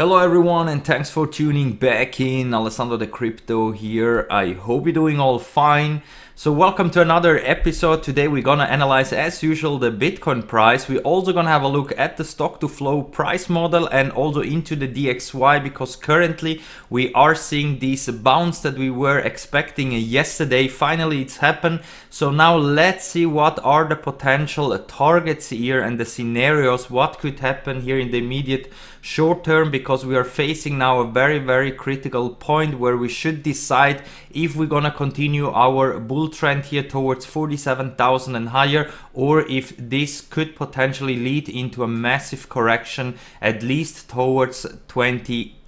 Hello everyone and thanks for tuning back in. Alessandro De Crypto here. I hope you're doing all fine. So welcome to another episode. Today we're gonna analyze as usual the Bitcoin price. We're also gonna have a look at the stock to flow price model and also into the DXY because currently we are seeing this bounce that we were expecting yesterday. Finally it's happened. So now let's see what are the potential targets here and the scenarios, what could happen here in the immediate short term because we are facing now a very very critical point where we should decide if we're gonna continue our bull trend here towards 47,000 and higher or if this could potentially lead into a massive correction at least towards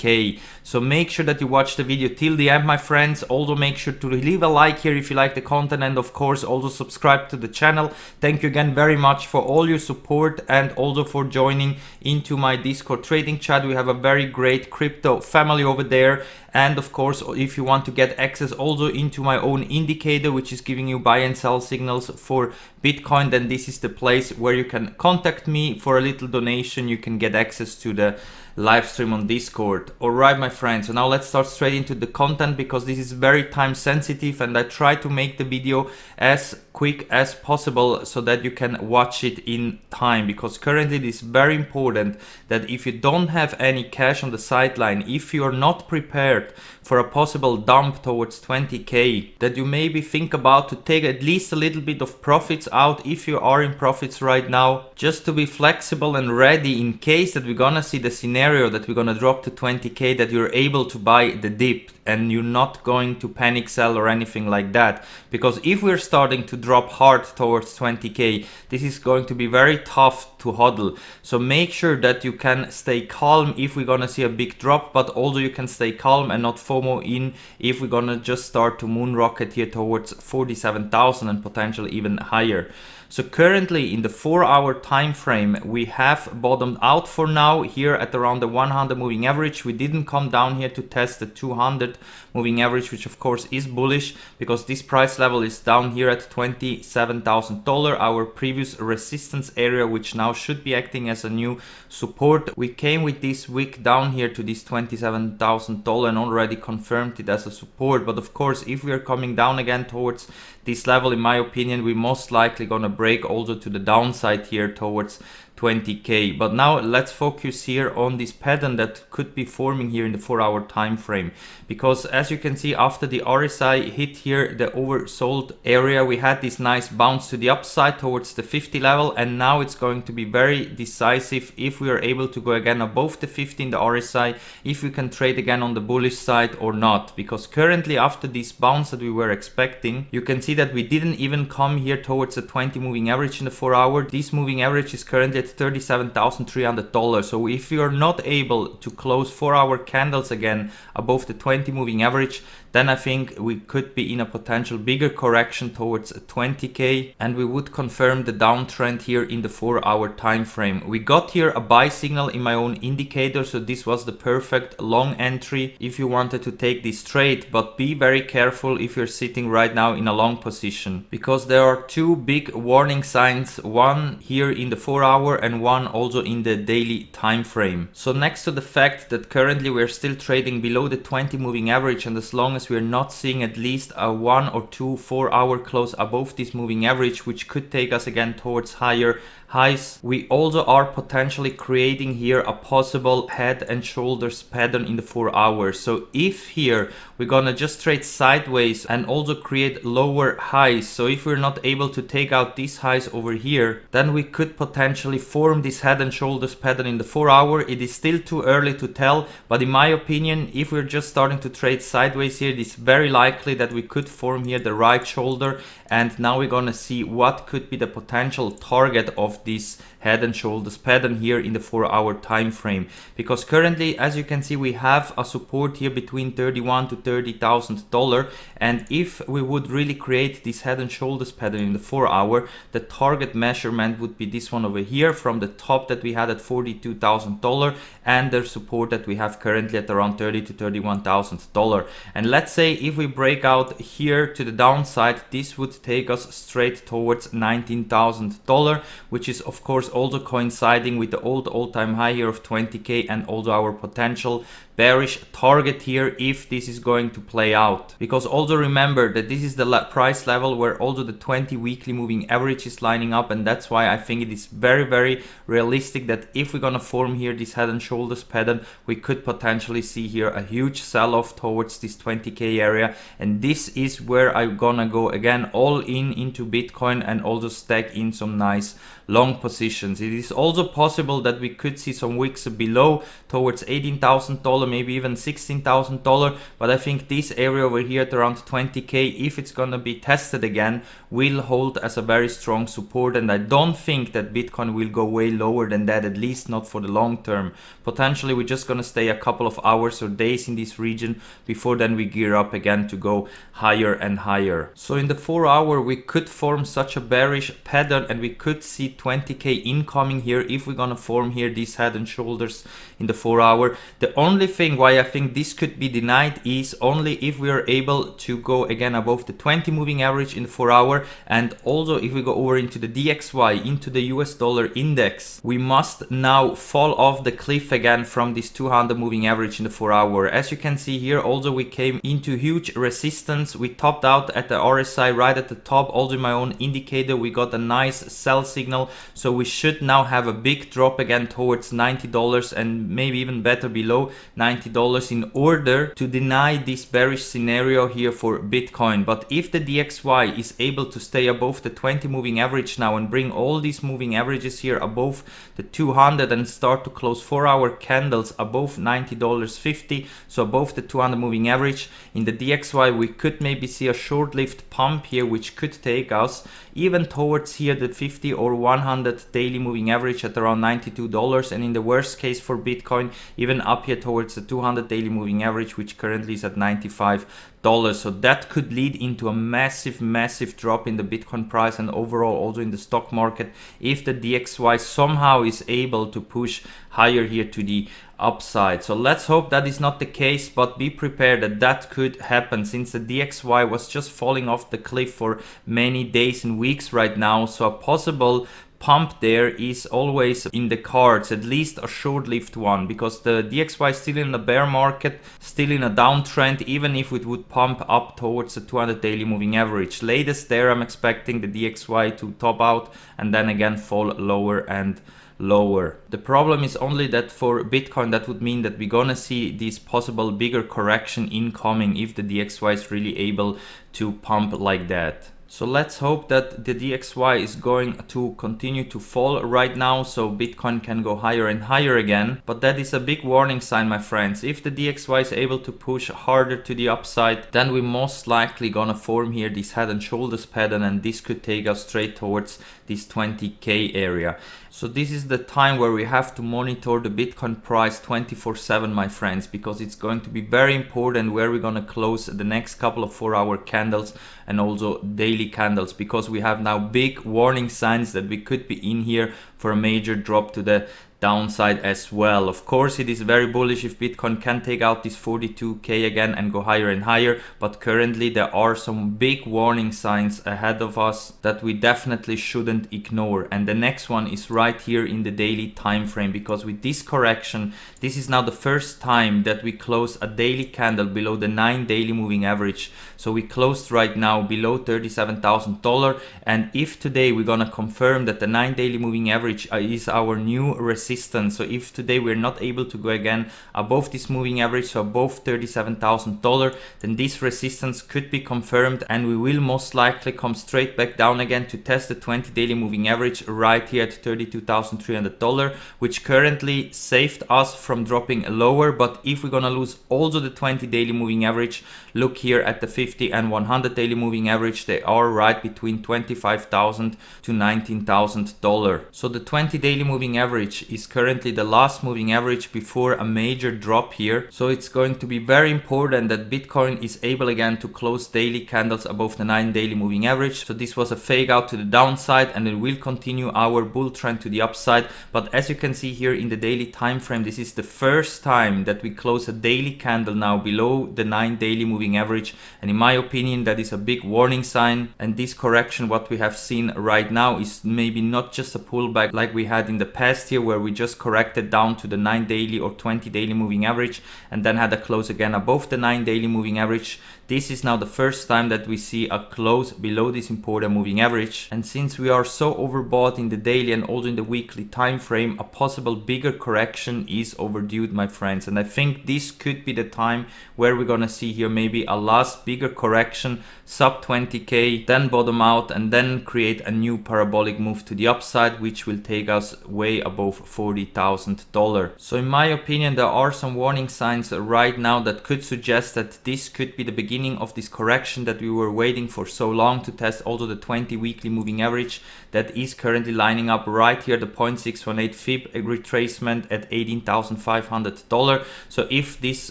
20k so make sure that you watch the video till the end my friends. Also make sure to leave a like here if you like the content. And of course also subscribe to the channel. Thank you again very much for all your support and also for joining into my discord trading chat. We have a very great crypto family over there. And of course if you want to get access also into my own indicator which is giving you buy and sell signals for bitcoin then this is the place where you can contact me. For a little donation you can get access to the live stream on discord. All right my friends so now let's start straight into the content because this is very time sensitive and i try to make the video as quick as possible so that you can watch it in time because currently it is very important that if you don't have any cash on the sideline if you are not prepared for a possible dump towards 20k that you maybe think about to take at least a little bit of profits out if you are in profits right now just to be flexible and ready in case that we're gonna see the scenario that we're gonna drop to 20k that you're able to buy the dip and you're not going to panic sell or anything like that because if we're starting to drop hard towards 20k this is going to be very tough to hodl so make sure that you can stay calm if we're gonna see a big drop but also you can stay calm and not FOMO in if we're gonna just start to moon rocket here towards 47,000 and potentially even higher. So currently in the 4 hour time frame we have bottomed out for now here at around the 100 moving average. We didn't come down here to test the 200 moving average which of course is bullish because this price level is down here at $27,000 our previous resistance area which now should be acting as a new support. We came with this wick down here to this $27,000 and already confirmed it as a support but of course if we are coming down again towards this level in my opinion we most likely gonna break also to the downside here towards 20k but now let's focus here on this pattern that could be forming here in the four hour time frame because as you can see after the RSI hit here the oversold area we had this nice bounce to the upside towards the 50 level. And now it's going to be very decisive if we are able to go again above the 50 in the RSI if we can trade again on the bullish side or not. Because currently after this bounce that we were expecting you can see that we didn't even come here towards the 20 moving average in the four hour this moving average is currently at $37,300. So if you're not able to close four hour candles again above the 20 moving average, then I think we could be in a potential bigger correction towards 20k and we would confirm the downtrend here in the 4 hour time frame. We got here a buy signal in my own indicator so this was the perfect long entry if you wanted to take this trade but be very careful if you're sitting right now in a long position because there are two big warning signs one here in the 4 hour and one also in the daily time frame. So next to the fact that currently we're still trading below the 20 moving average and as long as we're not seeing at least a one or two four hour close above this moving average which could take us again towards higher highs. We also are potentially creating here a possible head and shoulders pattern in the 4 hours. So if here we're gonna just trade sideways and also create lower highs. So if we're not able to take out these highs over here, then we could potentially form this head and shoulders pattern in the 4 hour. It is still too early to tell, but in my opinion, if we're just starting to trade sideways here, it is very likely that we could form here the right shoulder and now we're gonna see what could be the potential target of this head and shoulders pattern here in the four hour time frame. Because currently as you can see we have a support here between 31 to 30 thousand dollar. And if we would really create this head and shoulders pattern in the four hour the target measurement would be this one over here from the top that we had at 42 thousand dollar and the support that we have currently at around 30 to 31 thousand dollar. And let's say if we break out here to the downside this would take us straight towards 19 thousand dollar which is is of course also coinciding with the old all-time high here of 20k and also our potential bearish target here if this is going to play out. Because also remember that this is the price level where also the 20 weekly moving average is lining up and that's why I think it is very very realistic that if we're gonna form here this head and shoulders pattern we could potentially see here a huge sell-off towards this 20k area and this is where I'm gonna go again all in into Bitcoin and also stack in some nice long positions. It is also possible that we could see some wicks below towards $18,000, maybe even $16,000. But I think this area over here at around 20k, if it's gonna be tested again, will hold as a very strong support. And I don't think that Bitcoin will go way lower than that, at least not for the long term. Potentially, we're just gonna stay a couple of hours or days in this region before then we gear up again to go higher and higher. So in the four hour, we could form such a bearish pattern and we could see 20k incoming here if we're gonna form here these head and shoulders in the 4 hour. The only thing why I think this could be denied is only if we are able to go again above the 20 moving average in the 4 hour. And also if we go over into the DXY into the US dollar index we must now fall off the cliff again from this 200 moving average in the 4 hour. As you can see here also we came into huge resistance. We topped out at the RSI right at the top also my own indicator we got a nice sell signal. So we should now have a big drop again towards $90 and maybe even better below $90 in order to deny this bearish scenario here for Bitcoin. But if the DXY is able to stay above the 20 moving average now and bring all these moving averages here above the 200 and start to close 4 hour candles above $90.50, so above the 200 moving average, in the DXY we could maybe see a short-lived pump here which could take us even towards here the 50 or 100 daily moving average at around $92 and in the worst case for Bitcoin even up here towards the 200 daily moving average which currently is at 95 dollars. So that could lead into a massive massive drop in the bitcoin price and overall also in the stock market if the dxy somehow is able to push higher here to the upside. So let's hope that is not the case but be prepared that that could happen since the dxy was just falling off the cliff for many days and weeks right now. So a possible pump there is always in the cards, at least a short-lived one, because the DXY is still in a bear market, still in a downtrend, even if it would pump up towards the 200 daily moving average. Latest there, I'm expecting the DXY to top out and then again fall lower and lower. The problem is only that for Bitcoin that would mean that we're gonna see this possible bigger correction incoming if the DXY is really able to pump like that. So let's hope that the DXY is going to continue to fall right now so Bitcoin can go higher and higher again. But that is a big warning sign, my friends. If the DXY is able to push harder to the upside, then we're most likely gonna form here this head and shoulders pattern and this could take us straight towards this 20k area. So this is the time where we have to monitor the Bitcoin price 24 7 my friends because it's going to be very important where we're going to close the next couple of 4 hour candles and also daily candles because we have now big warning signs that we could be in here for a major drop to the downside as well. Of course, it is very bullish if Bitcoin can take out this 42k again and go higher and higher, but currently there are some big warning signs ahead of us that we definitely shouldn't ignore. And the next one is right here in the daily time frame because with this correction, this is now the first time that we close a daily candle below the 9 daily moving average. So we closed right now below $37,000 and if today we're gonna confirm that the 9 daily moving average uh, is our new resistance resistance. So if today we're not able to go again above this moving average, so above $37,000, then this resistance could be confirmed and we will most likely come straight back down again to test the 20 daily moving average right here at $32,300, which currently saved us from dropping lower. But if we're gonna lose also the 20 daily moving average, look here at the 50 and 100 daily moving average, they are right between 25,000 to $19,000. So the 20 daily moving average is currently the last moving average before a major drop here. So it's going to be very important that Bitcoin is able again to close daily candles above the 9 daily moving average. So this was a fake out to the downside and it will continue our bull trend to the upside. But as you can see here in the daily time frame, this is the first time that we close a daily candle now below the 9 daily moving average. And in my opinion, that is a big warning sign. And this correction, what we have seen right now is maybe not just a pullback like we had in the past here where we just corrected down to the 9 daily or 20 daily moving average and then had a close again above the 9 daily moving average. This is now the first time that we see a close below this important moving average. And since we are so overbought in the daily and also in the weekly time frame, a possible bigger correction is overdue, my friends. And I think this could be the time where we're gonna see here maybe a last bigger correction, sub 20k, then bottom out and then create a new parabolic move to the upside, which will take us way above $40,000. So in my opinion, there are some warning signs right now that could suggest that this could be the beginning of this correction that we were waiting for so long to test also the 20 weekly moving average that is currently lining up right here the 0.618 fib retracement at $18,500 so if this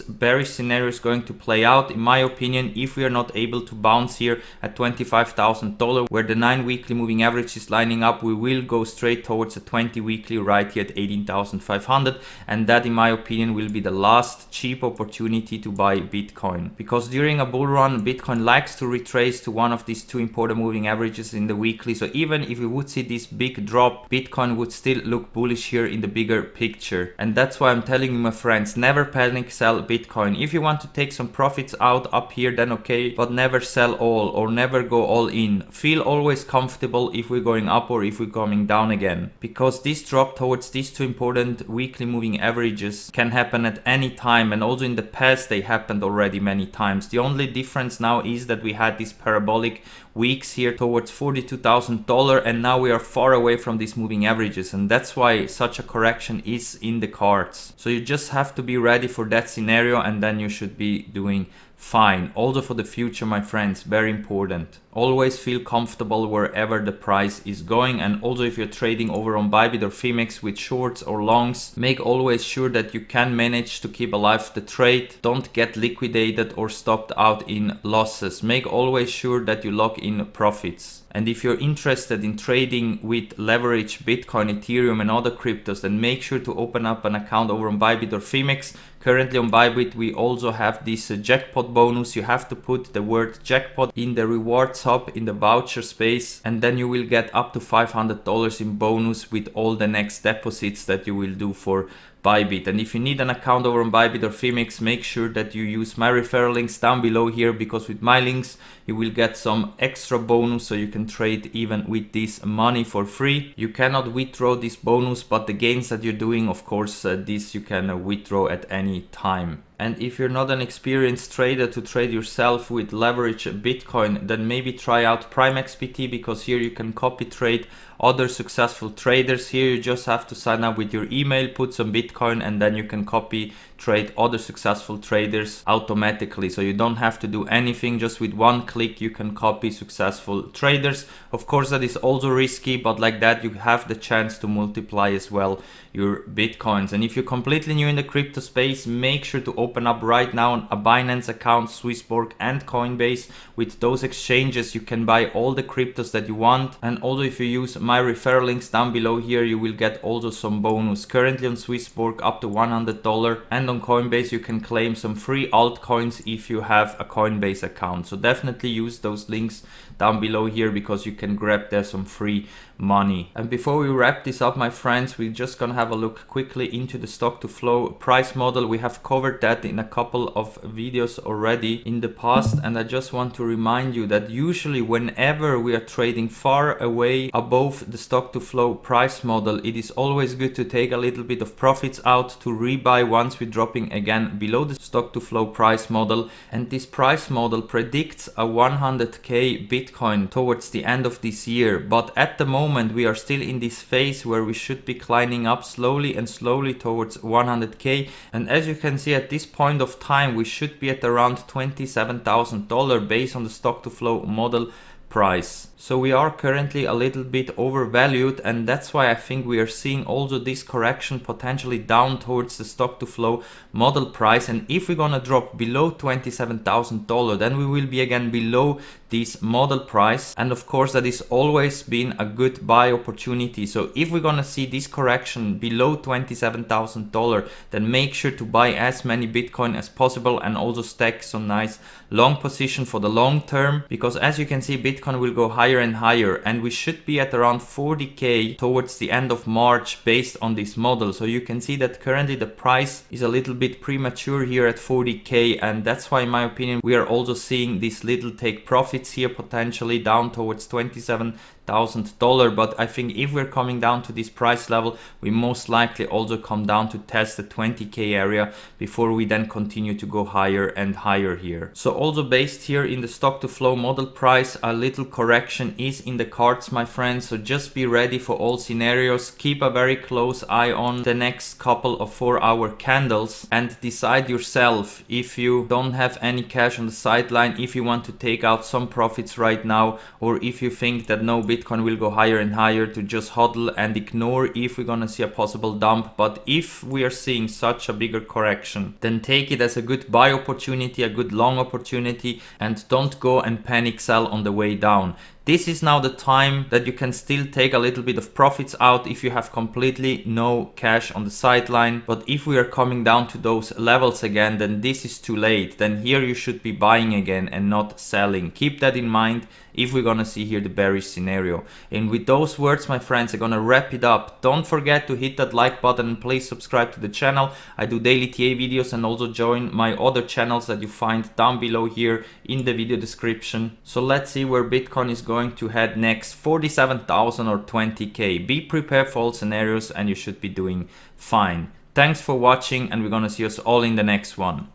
bearish scenario is going to play out in my opinion if we are not able to bounce here at $25,000 where the 9 weekly moving average is lining up we will go straight towards the 20 weekly right here at 18,500 and that in my opinion will be the last cheap opportunity to buy Bitcoin because during a bull run, Bitcoin likes to retrace to one of these two important moving averages in the weekly. So even if we would see this big drop, Bitcoin would still look bullish here in the bigger picture. And that's why I'm telling you, my friends, never panic sell Bitcoin. If you want to take some profits out up here, then okay, but never sell all or never go all in. Feel always comfortable if we're going up or if we're coming down again. Because this drop towards these two important weekly moving averages can happen at any time. And also in the past, they happened already many times. The only difference now is that we had these parabolic weeks here towards $42,000 and now we are far away from these moving averages and that's why such a correction is in the cards. So you just have to be ready for that scenario and then you should be doing fine. Also for the future, my friends, very important. Always feel comfortable wherever the price is going and also if you're trading over on Bybit or Phemex with shorts or longs, make always sure that you can manage to keep alive the trade. Don't get liquidated or stopped out in losses. Make always sure that you lock in profits. And if you're interested in trading with leverage Bitcoin, Ethereum and other cryptos, then make sure to open up an account over on Bybit or Phemex. Currently on Bybit, we also have this uh, jackpot bonus. You have to put the word jackpot in the rewards hub in the voucher space, and then you will get up to $500 in bonus with all the next deposits that you will do for Bybit. And if you need an account over on Bybit or Phemex, make sure that you use my referral links down below here because with my links, you will get some extra bonus so you can trade even with this money for free. You cannot withdraw this bonus, but the gains that you're doing, of course, uh, this you can uh, withdraw at any time. And if you're not an experienced trader to trade yourself with leverage Bitcoin, then maybe try out Prime XBT because here you can copy trade other successful traders. Here you just have to sign up with your email, put some Bitcoin, and then you can copy trade other successful traders automatically. So you don't have to do anything, just with one click you can copy successful traders. Of course that is also risky, but like that you have the chance to multiply as well your Bitcoins. And if you're completely new in the crypto space, make sure to open up right now a Binance account, Swissborg and Coinbase. With those exchanges you can buy all the cryptos that you want. And also if you use my referral links down below here, you will get also some bonus. Currently on Swissborg up to $100 and on Coinbase, you can claim some free altcoins if you have a Coinbase account. So definitely use those links down below here because you can grab there some free money. And before we wrap this up, my friends, we're just gonna have a look quickly into the stock to flow price model. We have covered that in a couple of videos already in the past. And I just want to remind you that usually whenever we are trading far away above the stock to flow price model, it is always good to take a little bit of profits out to rebuy once we're dropping again below the stock to flow price model. And this price model predicts a 100k Bitcoin towards the end of this year. But at the moment, moment we are still in this phase where we should be climbing up slowly and slowly towards 100k and as you can see at this point of time we should be at around $27,000 based on the stock to flow model price. So we are currently a little bit overvalued and that's why I think we are seeing also this correction potentially down towards the stock to flow model price. And if we're gonna drop below $27,000, then we will be again below this model price. And of course, that is always been a good buy opportunity. So if we're gonna see this correction below $27,000, then make sure to buy as many Bitcoin as possible and also stack some nice long position for the long term because as you can see Bitcoin will go higher and higher and we should be at around 40k towards the end of March based on this model so you can see that currently the price is a little bit premature here at 40k and that's why in my opinion we are also seeing this little take profits here potentially down towards 27 thousand dollar but I think if we're coming down to this price level we most likely also come down to test the 20k area before we then continue to go higher and higher here. So also based here in the stock to flow model price a little correction is in the cards my friends. So just be ready for all scenarios. Keep a very close eye on the next couple of four hour candles and decide yourself if you don't have any cash on the sideline if you want to take out some profits right now or if you think that no Bitcoin will go higher and higher to just hodl and ignore if we're gonna see a possible dump. But if we are seeing such a bigger correction, then take it as a good buy opportunity, a good long opportunity, and don't go and panic sell on the way down. This is now the time that you can still take a little bit of profits out if you have completely no cash on the sideline. But if we are coming down to those levels again, then this is too late. Then here you should be buying again and not selling. Keep that in mind if we're gonna see here the bearish scenario. And with those words, my friends, I'm gonna wrap it up. Don't forget to hit that like button and please subscribe to the channel. I do daily TA videos and also join my other channels that you find down below here in the video description. So let's see where Bitcoin is going to head next, 47,000 or 20k. Be prepared for all scenarios and you should be doing fine. Thanks for watching and we're gonna see us all in the next one.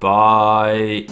Bye.